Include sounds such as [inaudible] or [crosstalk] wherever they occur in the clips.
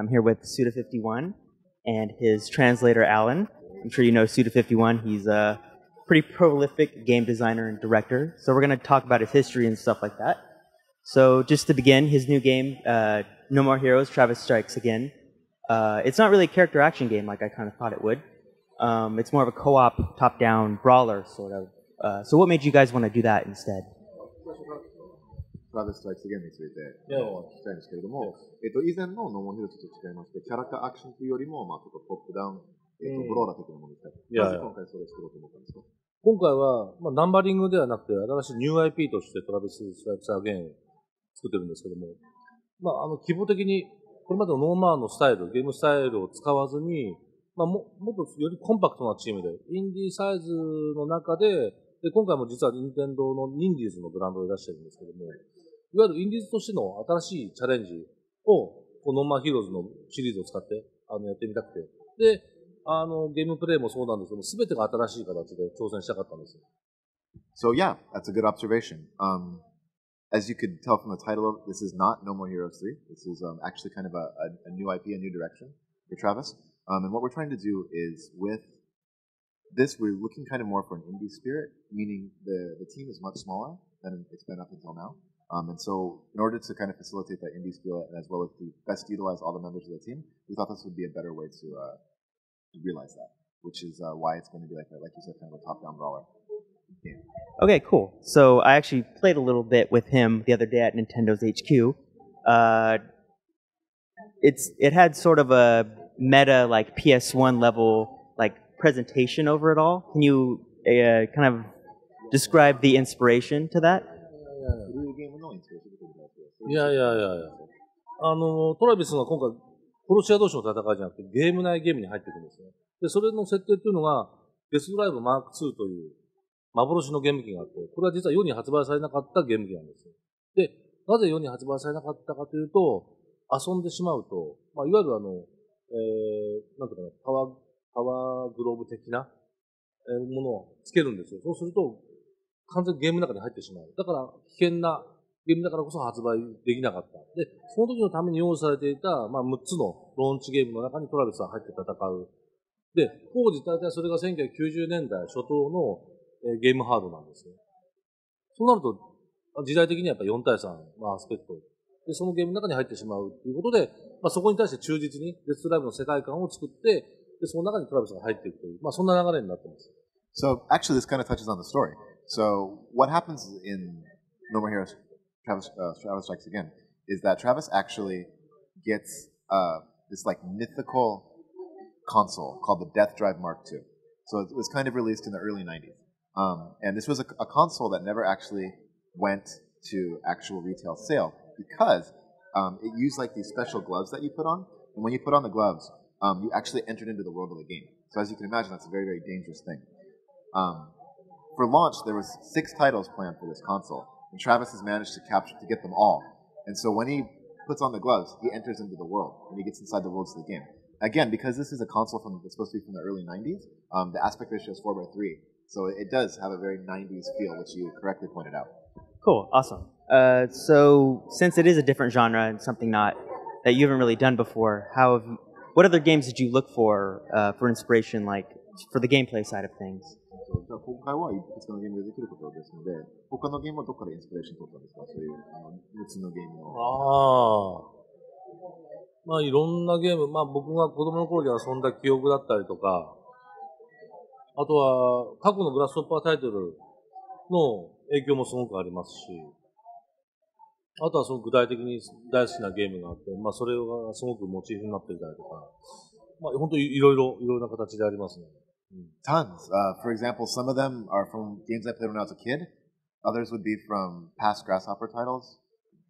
I'm here with Suda51 and his translator, Alan. I'm sure you know Suda51. He's a pretty prolific game designer and director. So we're going to talk about his history and stuff like that. So just to begin, his new game, uh, No More Heroes, Travis Strikes Again. Uh, it's not really a character action game like I kind of thought it would. Um, it's more of a co-op, top-down brawler sort of. Uh, so what made you guys want to do that instead? トラベス・ストライクス・ゲームについて聞きたいんですけれども、えっと、以前のノーモンヒロと違いまして、キャラクターアクションというよりも、まあ、ちょっとトップダウン、えっと、ブローラー的なものですか？なぜ今回それを作ろうと思ったんですか？今回は、まあ、ナンバリングではなくて、新しいニュー IP としてトラベス・ストライクス・アゲンを作ってるんですけども、まあ、あの、規模的に、これまでのノーマーのスタイル、ゲームスタイルを使わずに、まあ、も、もっとよりコンパクトなチームで、インディーサイズの中で、で、今回も実は任天堂のニンディーズのブランドを出してるんですけども、いわゆるインディーズとしての新しいチャレンジを、このノーマーヒーローズのシリーズを使って、あの、やってみたくて。で、あの、ゲームプレイもそうなんですけど、すべてが新しい形で挑戦したかったんですよ。So yeah, that's a good observation. Um, as you could tell from the title of this is not No More Heroes 3. This is um, actually kind of a, a, a, new IP, a new direction for Travis. Um, and what we're trying to do is with this, we're looking kind of more for an indie spirit, meaning the, the team is much smaller than it's been up until now. Um, and so, in order to kind of facilitate that indie skill as well as to best utilize all the members of the team, we thought this would be a better way to, uh, to realize that, which is uh, why it's going to be like, a, like you said, kind of a top-down brawler. Game. Okay, cool. So I actually played a little bit with him the other day at Nintendo's HQ. Uh, it's it had sort of a meta like PS1 level presentation over it all? Can you uh, kind of describe the inspiration to that? いやいやいやいや。あの、トラビスが今回、殺し屋同士の戦いじゃなくて、ゲーム内ゲームに入っていくんですね。で、それの設定っていうのが、デスドライブマーク2という幻のゲーム機があって、これは実は世に発売されなかったゲーム機なんです。で、なぜ世に発売されなかったかというと、遊んでしまうと、まあ、いわゆるあの、えー、なんていうかな、パワー、パワーグローブ的な、ものをつけるんですよ。そうすると、完全にゲームの中に入ってしまう。だから、危険なゲームだからこそ発売できなかった。で、その時のために用意されていた、まあ、6つのローンチゲームの中にトラビスは入って戦う。で、当時大体それが1990年代初頭の、ゲームハードなんですね。そうなると、時代的にはやっぱ4対3のアスペクト。で、そのゲームの中に入ってしまうということで、まあ、そこに対して忠実にデストライブの世界観を作って、で、その中にトラビスが入っていくという、まあ、そんな流れになってます。So, actually, this kind of touches on the story. So, what happens in No More Heroes Travis, uh, Travis Strikes Again, is that Travis actually gets uh, this like mythical console called the Death Drive Mark II. So it was kind of released in the early 90s. Um, and this was a, a, console that never actually went to actual retail sale because um, it used like these special gloves that you put on. And when you put on the gloves, um, you actually entered into the world of the game. So as you can imagine, that's a very, very dangerous thing. Um, for launch, there was six titles planned for this console. And Travis has managed to capture to get them all. And so when he puts on the gloves, he enters into the world and he gets inside the worlds of the game. Again, because this is a console from it's supposed to be from the early 90s, um, the aspect ratio is 4 by 3 So it does have a very 90s feel, which you correctly pointed out. Cool, awesome. Uh, so since it is a different genre and something not that you haven't really done before, how have, what other games did you look for uh, for inspiration, like for the gameplay side of things? じゃあ今回はいくつかのゲームでできることですので、他のゲームはどこからインスピレーション取ったんですか？そういう、あの、6つのゲームの。ああ。まあいろんなゲーム、まあ僕が子供の頃に遊んだ記憶だったりとか、あとは過去のグラストッパータイトルの影響もすごくありますし、あとはその具体的に大好きなゲームがあって、まあそれがすごくモチーフになっていたりとか、まあ本当にいろいろ、いろいろな形でありますね。Tons. Uh, for example, some of them are from games I played when I was a kid. Others would be from past Grasshopper titles,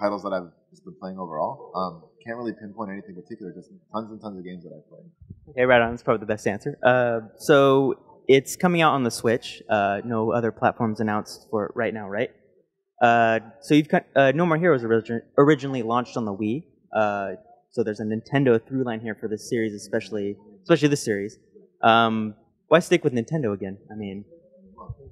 titles that I've just been playing overall. Um, can't really pinpoint anything particular, just tons and tons of games that I've played. Okay, right on. That's probably the best answer. Uh, so it's coming out on the Switch. Uh, no other platforms announced for it right now, right? Uh, so you've got uh, No More Heroes origi- originally launched on the Wii. Uh, so there's a Nintendo through line here for this series, especially especially this series. Um, why stick with Nintendo again? I mean,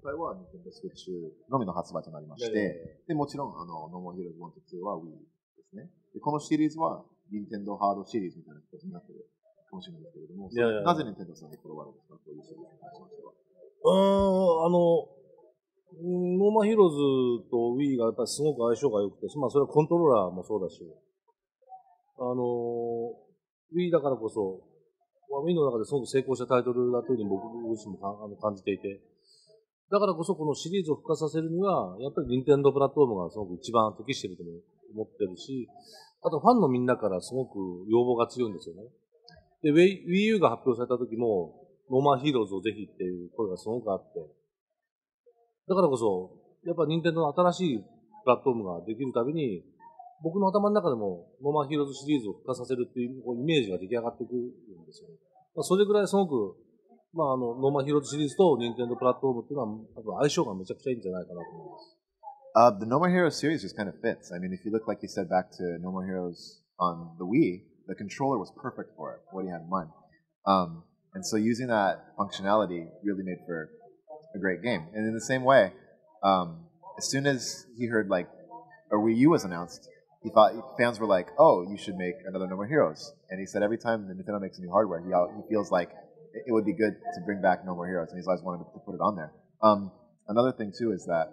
今回は Nintendo Switch のみの発売となりまして、でもちろん、あの、ノーモヒーローズ1と2は Wii ですね。でこのシリーズは、 任天堂ハードシリーズみたいな形になってるかもしれないですけれども、いやいやなぜ任天堂さんにこだわるんですかこういうシリーズに関しましては。うーん、あの、 うんノーマンヒーローズと Wii がやっぱりすごく相性が良くて、まあそれはコントローラーもそうだし、あの、Wii だからこそ、まあ Wii の中ですごく成功したタイトルだというふうに僕自身もかあの感じていて、だからこそこのシリーズを復活させるには、やっぱり任天堂プラットフォームがすごく一番適していると思ってるし、あとファンのみんなからすごく要望が強いんですよね。で、Wii U が発表された時も、ノーマンヒーローズをぜひっていう声がすごくあって、だからこそ、やっぱ任天堂の新しいプラットフォームができるたびに、僕の頭の中でもノーマンヒーローズシリーズを復活させるっていうイメージが出来上がってくるんですよね。まあ、それぐらいすごく、まあ、あの、ノーマンヒーローズシリーズと任天堂プラットフォームっていうのは、多分相性がめちゃくちゃいいんじゃないかなと思います。Uh, the No More Heroes series just kind of fits. I mean, if you look, like you said, back to No More Heroes on the Wii, the controller was perfect for it, what he had in mind. Um, and so using that functionality really made for a great game. And in the same way, um, as soon as he heard like a Wii U was announced, he thought fans were like, "Oh, you should make another No More Heroes." And he said every time Nintendo makes a new hardware, he he feels like it would be good to bring back No More Heroes, and he's always wanted to put it on there. Um, another thing too is that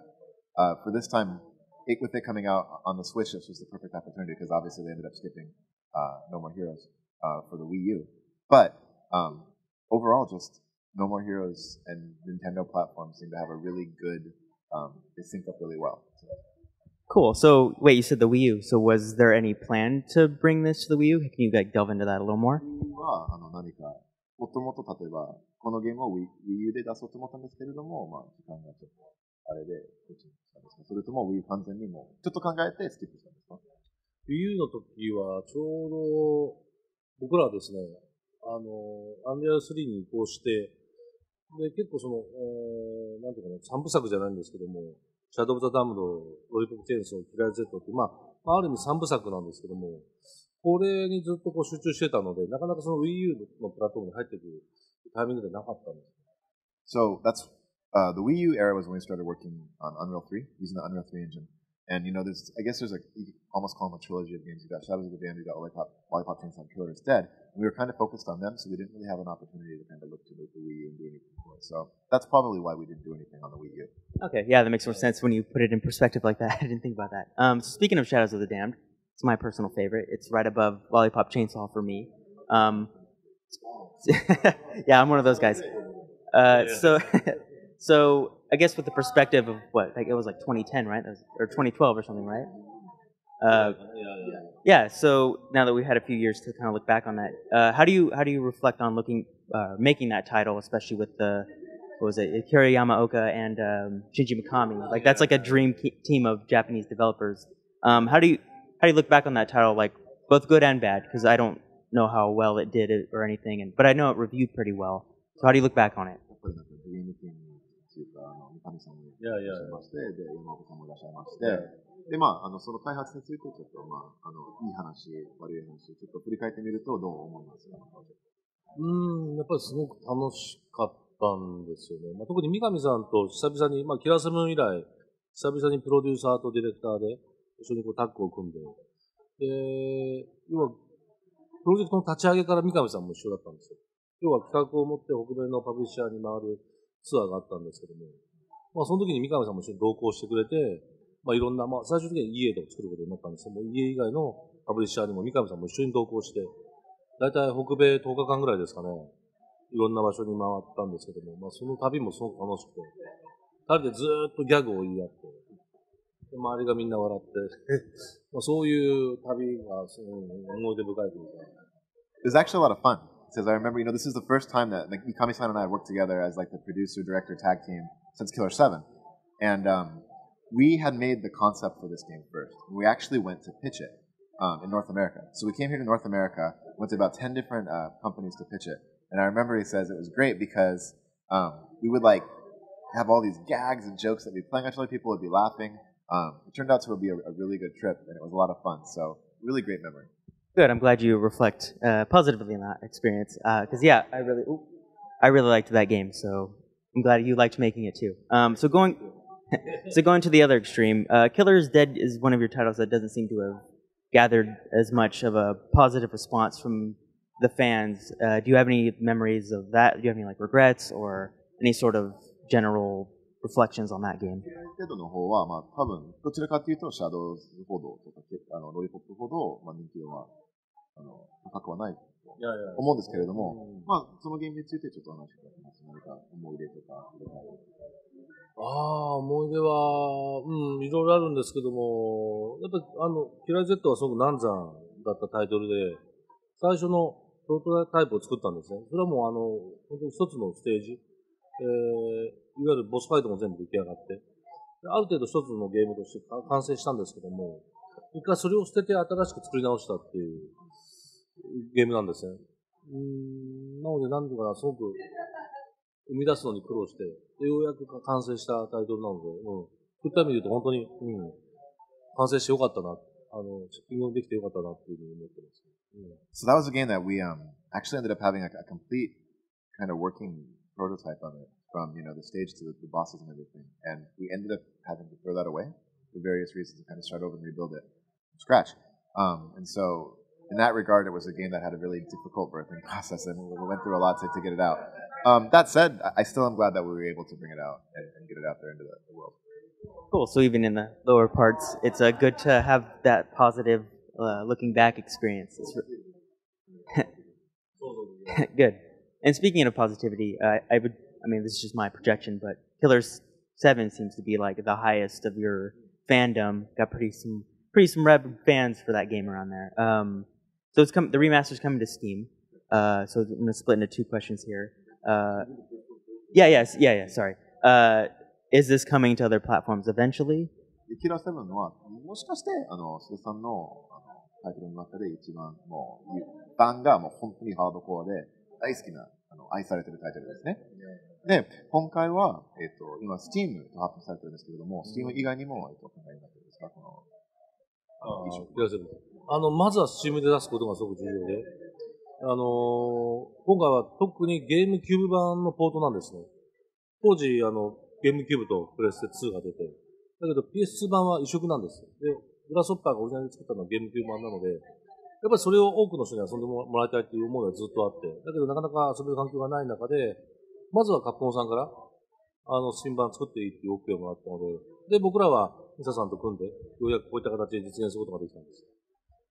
uh, for this time, it, with it coming out on the Switch, this was the perfect opportunity because obviously they ended up skipping uh, No More Heroes uh, for the Wii U. But um, overall, just No More Heroes and Nintendo platforms seem to have a really good. Um, they sync up really well. So, Cool. So wait, you said the Wii U. So was there any plan to bring this to the Wii U? Can you like delve into that a little more? はあの何か、もともと例えば、このゲームを Wii, Wii U で出そうと思ったんですけれども、まあ、時間がちょっと、あれで、こっちにしたんですかそれとも Wii U 完全にもう、ちょっと考えてスキップしたんですか Wii U の時は、ちょうど、僕らはですね、あの、アンリアル3に移行して、 で、結構その、えー、なんていうかな、三部作じゃないんですけども、シャドウ・オブ・ザ・ダムド、ロリポップ・チェンソー、キラー・ゼットって、まあ、まあ、ある意味三部作なんですけども、これにずっとこう集中してたので、なかなかその Wii U のプラットフォームに入ってくるタイミングでなかったんです。So that's uh, the Wii U era was when we started working on Unreal 3 using the Unreal 3 engine. And you know, there's I guess there's like you could almost call them a trilogy of games. You got Shadows of the Damned, you got Lollipop, Lollipop Chainsaw Killer is Dead. And we were kind of focused on them, so we didn't really have an opportunity to kind of look to the, the Wii U and do anything for it. So that's probably why we didn't do anything on the Wii U. Okay, yeah, that makes more sense when you put it in perspective like that. [laughs] I didn't think about that. Um, so speaking of Shadows of the Damned, it's my personal favorite. It's right above Lollipop Chainsaw for me. Um, [laughs] yeah, I'm one of those guys. Uh, so, [laughs] so I guess with the perspective of what, like it was like 2010, right? Was, or 2012 or something, right? Uh, yeah. So now that we've had a few years to kind of look back on that, uh, how do you how do you reflect on looking uh, making that title, especially with the what was it, Akira Yamaoka and um, Shinji Mikami? Like that's like a dream ke- team of Japanese developers. Um, how do you how do you look back on that title, like both good and bad? Because I don't know how well it did it or anything, and but I know it reviewed pretty well. So how do you look back on it? やっていうか、あの、三上さんもいらっしゃいまして、で、山岡さんもいらっしゃいまして、で、まあ、あの、その開発についてちょっと、まあ、あの、いい話、悪い話、ちょっと振り返ってみるとどう思いますか？うーん、やっぱりすごく楽しかったんですよね。まあ、特に三上さんと久々に、まあ、キラセブン以来、久々にプロデューサーとディレクターで一緒にこうタッグを組んで、で、要は、プロジェクトの立ち上げから三上さんも一緒だったんですよ。要は企画を持って北米のパブリッシャーに回るツアーがあったんですけども、まあ、その時に三上さんも一緒に同行してくれて、まあ、いろんな、まあ、最終的には家で作ることになったんですけども、家以外のパブリッシャーにも三上さんも一緒に同行して、大体北米10日間ぐらいですかね、いろんな場所に回ったんですけども、まあ、その旅もすごく楽しくて、二人でずっとギャグを言い合って、で周りがみんな笑って、[laughs] まあそういう旅がすごい思い出深いというか、It was actually a lot of fun. Because I remember, you know, this is the first time that like, Mikami-san and I worked together as like the producer director tag team since Killer Seven, and um, we had made the concept for this game first. We actually went to pitch it um, in North America. So we came here to North America, went to about ten different uh, companies to pitch it, and I remember he says it was great because um, we would like have all these gags and jokes that we'd be playing. other people would be laughing. Um, it turned out to be a, a really good trip, and it was a lot of fun. So really great memory. Good. I'm glad you reflect uh, positively on that experience. Because yeah, I really, ooh, I really liked that game. So I'm glad you liked making it too. Um, so going, [laughs] so going to the other extreme, uh, Killer is Dead is one of your titles that doesn't seem to have gathered as much of a positive response from the fans. Uh, do you have any memories of that? Do you have any like regrets or any sort of general reflections on that game? テッドの方は、まあ、多分、どちらかというと、シャドウズほどとか、あの、ロイポップほど、まあ、人気度は、あの、高くはないといやいや。思うんですけれども、うんまあ、そのゲームについてちょっと話していただきます。何か思い出とか、ああ、思い出は、うん、いろいろあるんですけども、やっぱり、あの、キラー Z はすごく難産だったタイトルで、最初のプロトタイプを作ったんですね。それはもう、あの、本当に一つのステージ、えー、いわゆるボスファイトも全部出来上がって、ある程度一つのゲームとして完成したんですけども、一回それを捨てて新しく作り直したっていうゲームなんですね。うん、なので、なんていうかな、すごく生み出すのに苦労して、ようやく完成したタイトルなので、うん。そういった意味で言うと本当に、うん、完成してよかったな、あの、シッピングできてよかったなっていうふうに思ってます。So that was a game that we um, actually ended up having a, a complete kind of working prototype of it from you know the stage to the, the bosses and everything, and we ended up having to throw that away for various reasons and kind of start over and rebuild it from scratch. Um, and so in that regard, it was a game that had a really difficult birthing [laughs] process, and we went through a lot to, to get it out. Um, that said, I- I still am glad that we were able to bring it out and, and get it out there into the, the world. Cool. So even in the lower parts, it's uh, good to have that positive uh, looking back experience. It's re- [laughs] [laughs] good. And speaking of positivity, uh, I would, I mean, this is just my projection, but Killers 7 seems to be like the highest of your fandom. Got pretty some, pretty some rabid fans for that game around there. Um, so it's come, the remaster's coming to Steam. Uh, so I'm going to split into two questions here. Uh, yeah, yes, yeah, yeah, sorry. Uh, is this coming to other platforms eventually? でキラーセブンは、もしかして、あの、鈴さんのあのタイトルの中で一番もう、ファンがもう本当にハードコアで大好きな、あ の、愛されてるタイトルですね。で、今回は、えっ、と、今、Steam と発表されてるんですけれども、Steam 以外にも、えっ、と、お考えになってるんですか？この、あの、ああ、あの、まずはスチームで出すことがすごく重要で、あのー今回は特にゲームキューブ版のポートなんですね。当時、あの、ゲームキューブとプレステ2が出て、だけど PS2 版は移植なんです。で、グラスホッパーがオリジナルで作ったのはゲームキューブ版なので、やっぱりそれを多くの人に遊んでもらいたいという思いがずっとあって、だけどなかなか遊べる環境がない中で、まずはカプコンさんから、あの、新版作っていいっていう OK をもらったので、で、僕らはミサさんと組んで、ようやくこういった形で実現することができたんです。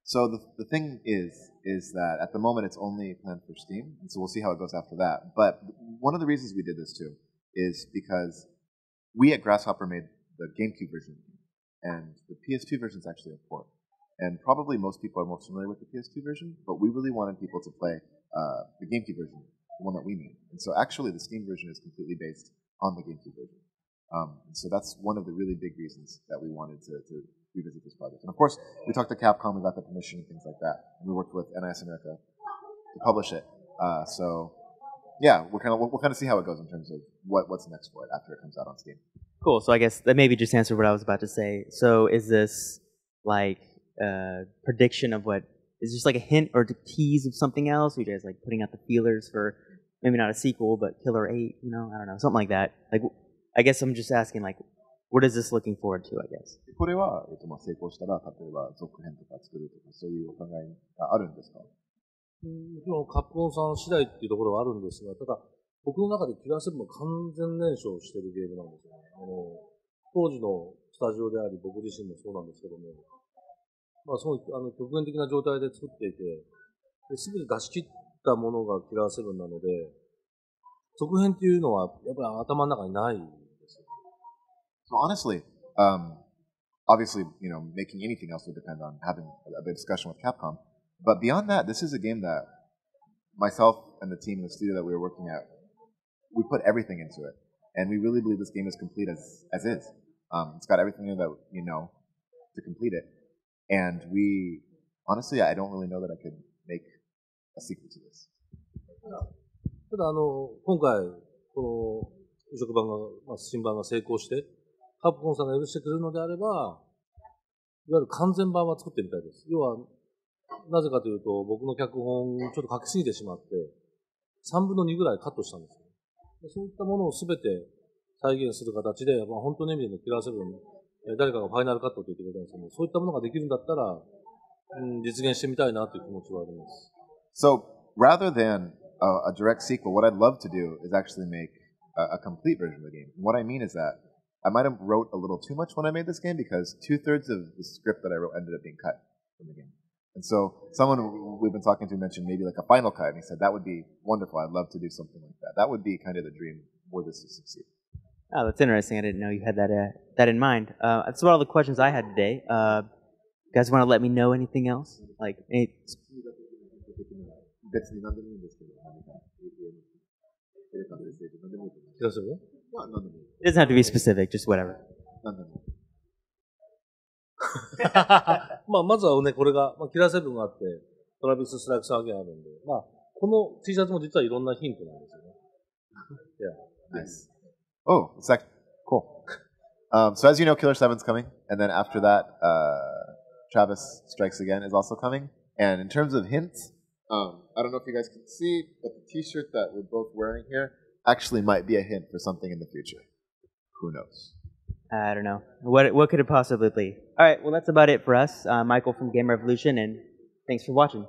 So the, the thing is, is that at the moment it's only planned for Steam, and so we'll see how it goes after that. But one of the reasons we did this too is because we at Grasshopper made the GameCube version, and the PS2 version is actually a port. And probably most people are more familiar with the PS2 version, but we really wanted people to play uh, the GameCube version, the one that we made. And so actually the Steam version is completely based on the GameCube version. Um, so that's one of the really big reasons that we wanted to, to revisit this project. And of course, we talked to Capcom, got the permission and things like that. And we worked with NIS America to publish it. Uh, so yeah, we're kind of we'll, we'll kind of see how it goes in terms of what, what's next for it after it comes out on Steam. Cool. So I guess that maybe just answered what I was about to say. So is this like a prediction of what is just like a hint or a tease of something else? Are you guys like putting out the feelers for maybe not a sequel, but Killer Eight? You know, I don't know, something like that. Like, I guess I'm just asking like, what is this looking forward to? I guess. これは、えっと、まあ成功したら、例えば続編とか作るとか、そういうお考えがあるんですかうんもちろんカプコンさん次第っていうところはあるんですが、ただ、僕の中でキラーセブンも完全燃焼してるゲームなんですよね。あの、当時のスタジオであり、僕自身もそうなんですけども、まあ、すごい、あの、極限的な状態で作っていて、すべて出し切ったものがキラーセブンなので、続編っていうのは、やっぱり頭の中にないんですよ。So honestly, um, obviously, you know, making anything else would depend on having a, big discussion with Capcom. But beyond that, this is a game that myself and the team in the studio that we were working at, we put everything into it, and we really believe this game is complete as as is. Um, it's got everything that you know to complete it, and we honestly, I don't really know that I could make a sequel to this. ただ、あの、今回、この移植版が、まあ、新版が成功して、カプコンさんが許してくれるのであれば、いわゆる完全版は作ってみたいです。要は、なぜかというと、僕の脚本ちょっと書きすぎてしまって、3分の2ぐらいカットしたんですよ。そういったものをすべて再現する形で、まあ、本当の意味でのキラーセブン、誰かがファイナルカットって言ってくれたんですけど、そういったものができるんだったら、 うん、実現してみたいなという気持ちはあります。 So rather than a, a direct sequel, what I'd love to do is actually make a, a complete version of the game. What I mean is that I might have wrote a little too much when I made this game because two thirds of the script that I wrote ended up being cut from the game. And so someone we've been talking to mentioned maybe like a final cut, and he said that would be wonderful. I'd love to do something like that. That would be kind of the dream were this to succeed. Oh, that's interesting. I didn't know you had that uh, that in mind. Uh, that's about all the questions I had today. Uh, you guys want to let me know anything else? Like, any... It doesn't have to be specific. Just whatever. まあ、まずはね、これが、まあ、キラーセブンがあって、トラビス・ストライクス・アゲンあるんで、まあ、この T [laughs] [laughs] Oh, it's cool. Um, so as you know, Killer Seven's coming, and then after that, uh, Travis Strikes Again is also coming. And in terms of hints, um, I don't know if you guys can see, but the T-shirt that we're both wearing here actually might be a hint for something in the future. Who knows? I don't know. What what could it possibly be? All right, well that's about it for us. Uh, Michael from Game Revolution, and thanks for watching.